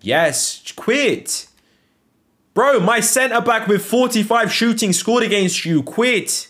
Yes, quit. Bro, my centre back with 45 shooting scored against you. Quit.